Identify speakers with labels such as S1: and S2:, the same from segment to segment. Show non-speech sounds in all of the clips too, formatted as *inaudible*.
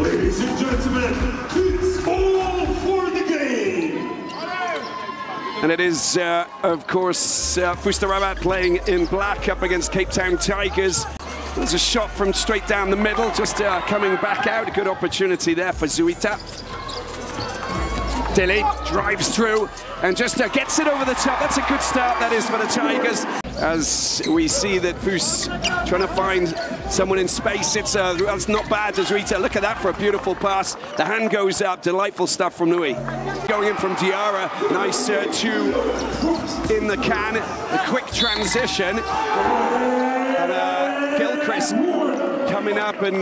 S1: Ladies and gentlemen, it's all for the game.
S2: And it is, uh, of course, uh, playing in black up against Cape Town Tigers. There's a shot from straight down the middle, just uh, coming back out. A good opportunity there for Zouita. Dilly drives through and just uh, gets it over the top. That's a good start, that is, for the Tigers. As we see that FUS trying to find someone in space. It's, uh, not bad as Rita. Look at that for a beautiful pass. The hand goes up. Delightful stuff from Nouhi. Going in from Diarra. Nice uh, two in the can. A quick transition. And uh, Gilchrist coming up, and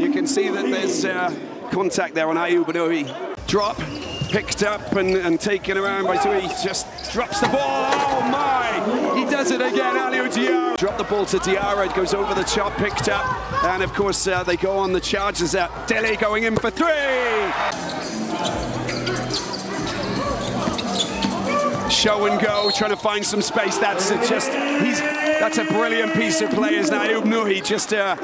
S2: you can see that there's uh, contact there on Ayoub Nouhi. Drop picked up and, and taken around by Tui. Just drops the ball. Oh my! Does it again. Aliou Diarra. Drop the ball to Diarra. It goes over the top, picked up. And of course, uh, they go on the charges at Delhi going in for three. Show and go, trying to find some space. That's just, he's, that's a brilliant piece of play as Ayoub Nouhi just uh,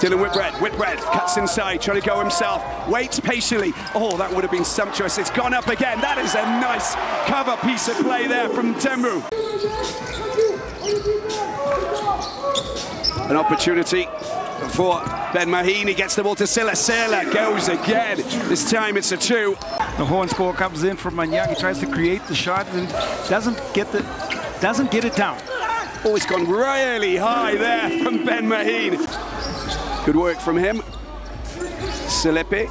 S2: Dylan Whitbread, Whitbread cuts inside, trying to go himself, waits patiently. Oh, that would have been sumptuous. It's gone up again. That is a nice cover piece of play there from Temru. An opportunity for Ben Maheen. He gets the ball to Silla. Silla goes again. This time it's a two.
S3: The horn score comes in from Manyang. He tries to create the shot and doesn't get the doesn't get it down.
S2: Oh, it's gone really high there from Ben Maheen. Good work from him. Silipi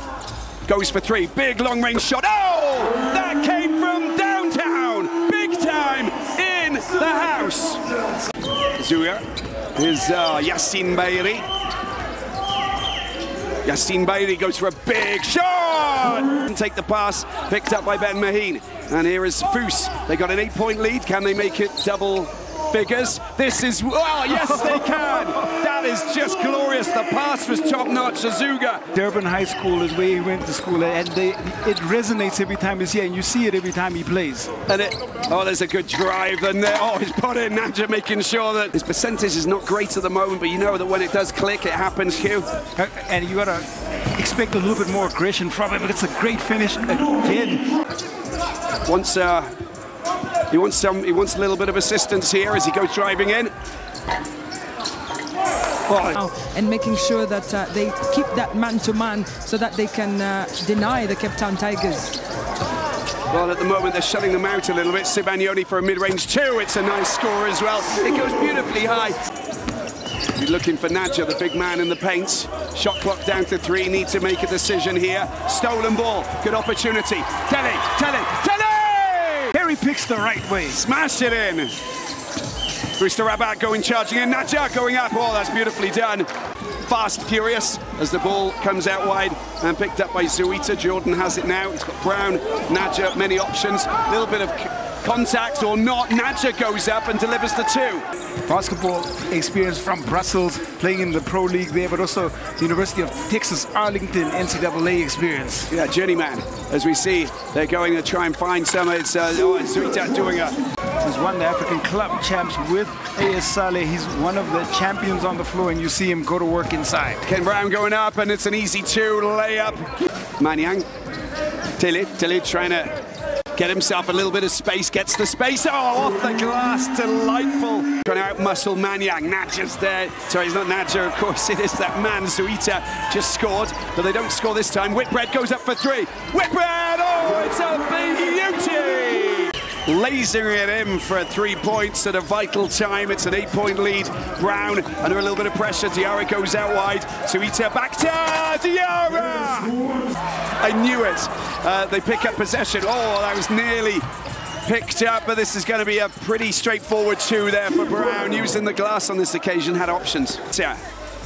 S2: goes for three. Big long range shot. Oh! The house. Zuya is uh, Yassine Bairi. Yassine Bairi goes for a big shot. Take the pass, picked up by Ben Maheen. And here is FUS. They got an eight point lead. Can they make it double figures. This is, oh, yes, they can. That is just glorious. The pass was top notch. Azuga.
S3: Durban High School is where he went to school, and they, it resonates every time he's here, and you see it every time he plays.
S2: And it, oh, there's a good drive, and there, oh, he's put in Naja, making sure that his percentage is not great at the moment, but you know that when it does click, it happens, Hugh.
S3: Uh, and you gotta expect a little bit more aggression from him, but it's a great finish again.
S2: Once uh, he wants some. He wants a little bit of assistance here as he goes driving in.
S4: Oh. And making sure that uh, they keep that man-to-man so that they can uh, deny the Cape Town Tigers.
S2: Well, at the moment, they're shutting them out a little bit. Sibagnoni for a mid-range two. It's a nice score as well. It goes beautifully high. You're looking for Naja, the big man in the paint. Shot clock down to three. Need to make a decision here. Stolen ball. Good opportunity. Telly, Telly!
S3: Harry picks the right way.
S2: Smash it in. FUS Rabat going charging in. Naja going up. Oh, that's beautifully done. Fast, furious as the ball comes out wide and picked up by Zouita. Jordan has it now. He's got Brown, Naja, many options. A little bit of contact or not. Naja goes up and delivers the two.
S3: Basketball experience from Brussels, playing in the Pro League there, but also the University of Texas Arlington NCAA experience.
S2: Yeah, journeyman. As we see, they're going to try and find some. It's uh, oh, Zouita doing a.
S3: He's won the African Club Champs with AS Salé. He's one of the champions on the floor, and you see him go to work inside.
S2: Ken Brown going up, and it's an easy two layup. Manyang, Tilly, Tilly trying to get himself a little bit of space, gets the space. Oh, off the glass, delightful. Trying to outmuscle Manyang. Naja's there. Sorry, he's not Naja, of course. *laughs* It is that man, Zouita, just scored, but they don't score this time. Whitbread goes up for three. Whitbread! Oh, it's a! Lasering it in for three points at a vital time. It's an eight-point lead. Brown under a little bit of pressure. Diarra goes out wide. Zouita back to Diarra. I knew it. Uh, they pick up possession. Oh, that was nearly picked up, but this is going to be a pretty straightforward two there for Brown. Using the glass on this occasion, had options.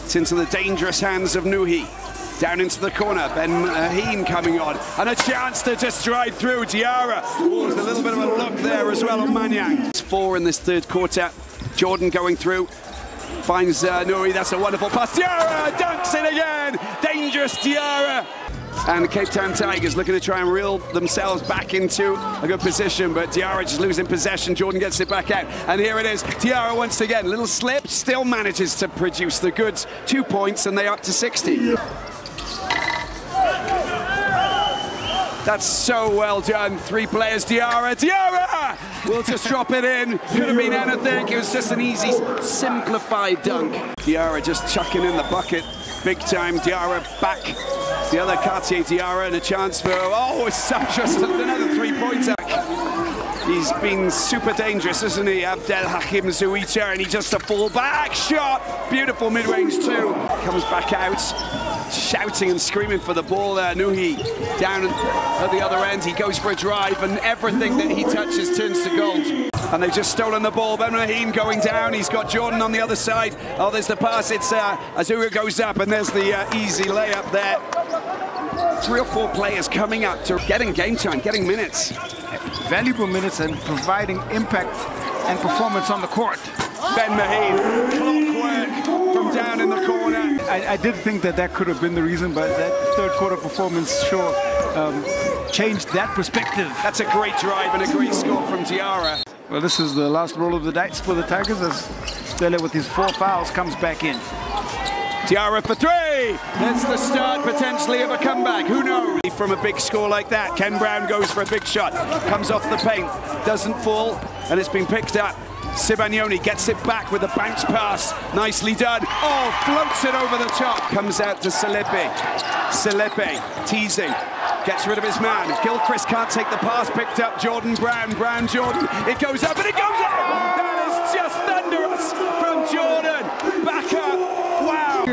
S2: It's into the dangerous hands of Nouhi. Down into the corner, Ben Heen coming on, and a chance to just drive through. Diarra, there's a little bit of a look there as well on Manyang. It's four in this third quarter. Jordan going through, finds uh, Nuri, that's a wonderful pass. Diarra dunks it again, dangerous Diarra. And the Cape Town Tigers looking to try and reel themselves back into a good position, but Diarra just losing possession. Jordan gets it back out, and here it is. Diarra once again, little slip, still manages to produce the goods. Two points, and they up to 60. That's so well done. Three players, Diarra, Diarra! We'll just drop it in. Could have been anything. It was just an easy, simplified dunk. Diarra just chucking in the bucket. Big time. Diarra back. The other Cartier Diarra and a chance for, oh, it's just another three pointer. He's been super dangerous, isn't he? Abdel Hakim Zouita, and he just a full back shot. Beautiful mid range, too. Comes back out, shouting and screaming for the ball there. Nouhi down at the other end. He goes for a drive, and everything that he touches turns to gold. And they've just stolen the ball. Ben Rahim going down. He's got Jordan on the other side. Oh, there's the pass. It's uh, Azura goes up, and there's the uh, easy layup there. Three or four players coming up to getting game time, getting minutes
S3: valuable minutes and providing impact and performance on the court.
S2: Ben Maheen, clockwork from down in the corner.
S3: I, I, did think that that could have been the reason, but that third quarter performance sure um, changed that perspective.
S2: That's a great drive and a great score from Tiara.
S3: Well, this is the last roll of the dice for the Tigers as Stella with his four fouls comes back in.
S2: Tiara for three. That's the start potentially of a comeback. Who knows? From a big score like that, Ken Brown goes for a big shot. Comes off the paint, doesn't fall, and it's been picked up. Sibagnoni gets it back with a bounce pass. Nicely done. Oh, floats it over the top. Comes out to Salepe. Salepe teasing. Gets rid of his man. Gilchrist can't take the pass. Picked up Jordan Brown. Brown Jordan. It goes up and it goes up. That is just thunderous from Jordan.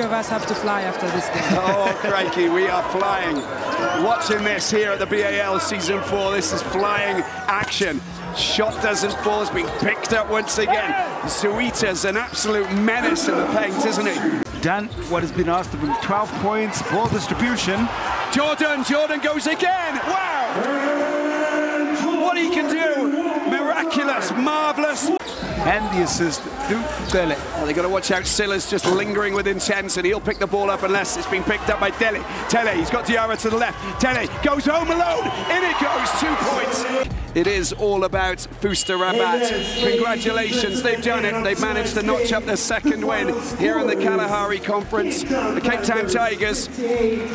S2: Back up.
S4: Three of us have to fly after this game. *laughs*
S2: oh, crikey, we are flying. Watching this here at the BAL Season 4, this is flying action. Shot doesn't fall, it's been picked up once again. Zouita's an absolute menace in the paint, isn't he?
S3: Done what has been asked of him, 12 points, ball distribution.
S2: Jordan, Jordan goes again, wow! What he can do, miraculous, marvellous
S3: and the assist to Tele.
S2: Well, they've got to watch out. Silla's just lingering with intense, and he'll pick the ball up unless it's been picked up by Tele. Tele, he's got Diarra to the left. Tele goes home alone. In it goes, two points. It is all about Fusta Rabat. Congratulations, they've done it. They've managed to notch up their second win here in the Kalahari Conference. The Cape Town Tigers,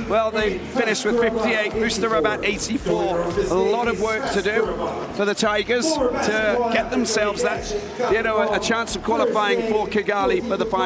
S2: well, they finished with 58, Fusta Rabat 84. A lot of work to do for the Tigers to get themselves that, you know, a chance of qualifying for Kigali for the final.